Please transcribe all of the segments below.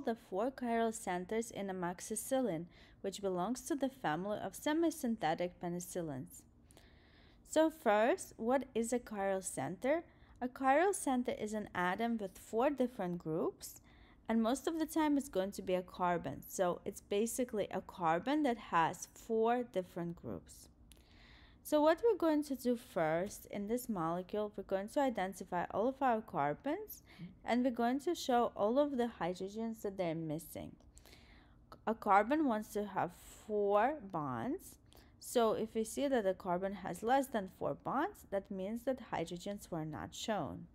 the four chiral centers in amoxicillin, which belongs to the family of semisynthetic penicillins. So first, what is a chiral center? A chiral center is an atom with four different groups and most of the time it's going to be a carbon. So it's basically a carbon that has four different groups. So what we're going to do first in this molecule, we're going to identify all of our carbons mm-hmm. and we're going to show all of the hydrogens that they're missing. A carbon wants to have four bonds. So if we see that a carbon has less than four bonds, that means that hydrogens were not shown.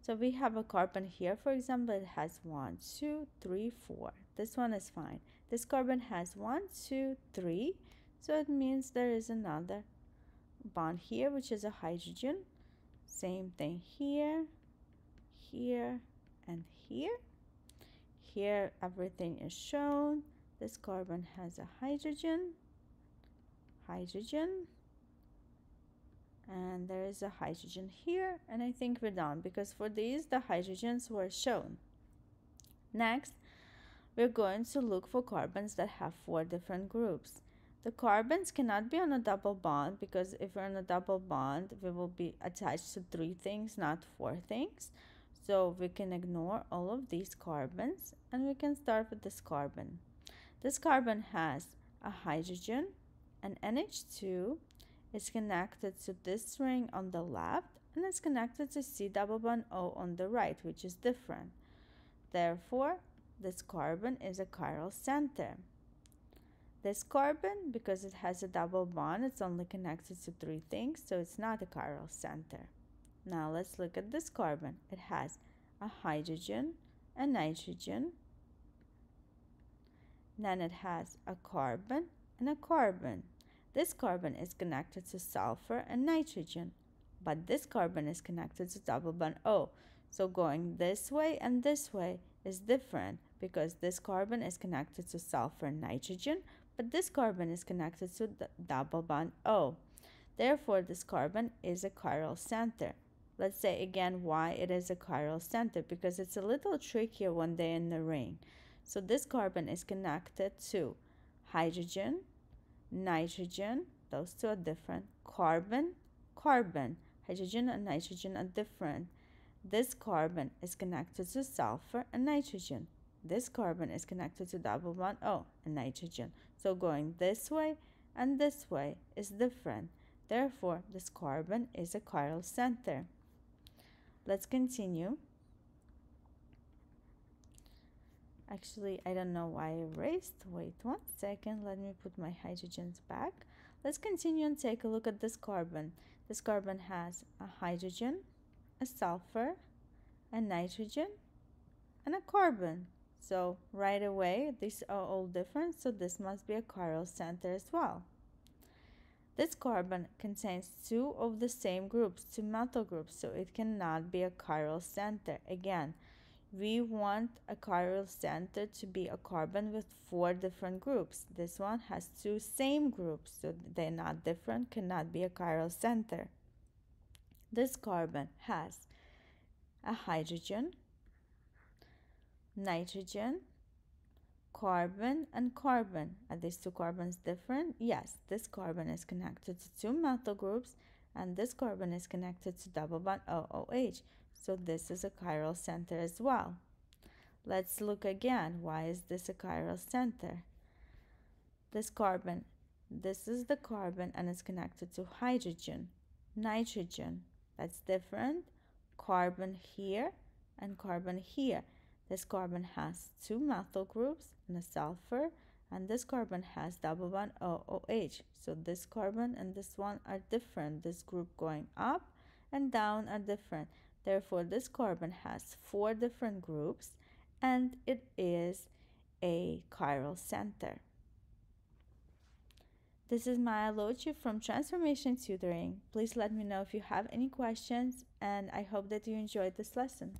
So we have a carbon here, for example, it has one, two, three, four. This one is fine. This carbon has one, two, three. So it means there is another bond here, which is a hydrogen. Same thing here, here, and here. Here, everything is shown. This carbon has a hydrogen, hydrogen, and there is a hydrogen here and I think we're done because for these the hydrogens were shown. Next we're going to look for carbons that have four different groups. The carbons cannot be on a double bond because if we're on a double bond we will be attached to three things not four things. So we can ignore all of these carbons and we can start with this carbon. This carbon has a hydrogen, an NH2, is connected to this ring on the left and is connected to C double bond O on the right, which is different. Therefore, this carbon is a chiral center. This carbon, because it has a double bond, it's only connected to three things, so it's not a chiral center. Now let's look at this carbon. It has a hydrogen, a nitrogen, then it has a carbon and a carbon. This carbon is connected to sulfur and nitrogen, but this carbon is connected to double bond O. So going this way and this way is different because this carbon is connected to sulfur and nitrogen, but this carbon is connected to the double bond O. Therefore, this carbon is a chiral center. Let's say again why it is a chiral center because it's a little trickier when they're in the ring. So this carbon is connected to hydrogen, nitrogen, those two are different, carbon, carbon, hydrogen and nitrogen are different. This carbon is connected to sulfur and nitrogen. This carbon is connected to double bond O and nitrogen. So going this way and this way is different. Therefore, this carbon is a chiral center. Let's continue. Actually, I don't know why I erased. Wait one second. Let me put my hydrogens back. Let's continue and take a look at this carbon. This carbon has a hydrogen, a sulfur, a nitrogen, and a carbon. So right away, these are all different, so this must be a chiral center as well. This carbon contains two of the same groups, two methyl groups, so it cannot be a chiral center. Again, we want a chiral center to be a carbon with four different groups. This one has two same groups, so they're not different, cannot be a chiral center. This carbon has a hydrogen, nitrogen, carbon, and carbon. Are these two carbons different? Yes, this carbon is connected to two methyl groups and this carbon is connected to double bond OOH. So this is a chiral center as well. Let's look again. Why is this a chiral center? This carbon, this is the carbon and it's connected to hydrogen, nitrogen. That's different. Carbon here and carbon here. This carbon has two methyl groups and a sulfur and this carbon has double bond uh, OOH. So this carbon and this one are different. This group going up and down are different. Therefore, this carbon has four different groups and it is a chiral center. This is Mayya Alocci from Transformation Tutoring. Please let me know if you have any questions and I hope that you enjoyed this lesson.